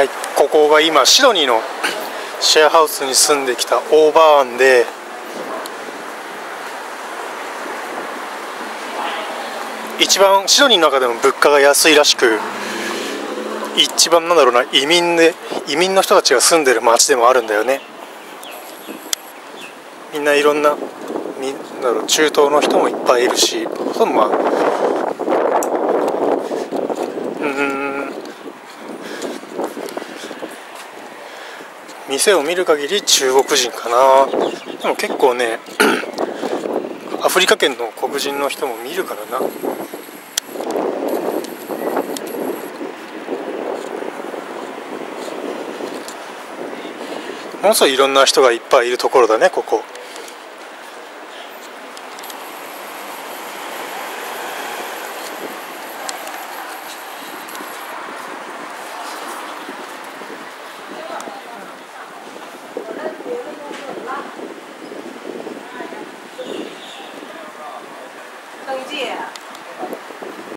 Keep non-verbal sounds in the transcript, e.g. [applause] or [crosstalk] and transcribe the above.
はいここが今シドニーのシェアハウスに住んできたオーバーンで一番シドニーの中でも物価が安いらしく一番なんだろうな移民で移民の人たちが住んでる街でもあるんだよね。みんないろんなみんだろう中東の人もいっぱいいるしそのまあ店を見る限り中国人かな。でも結構ね [clears throat] アフリカ圏の黒人の人も見るからな。ものすごいいろんな人がいっぱいいるところだねここ。idea.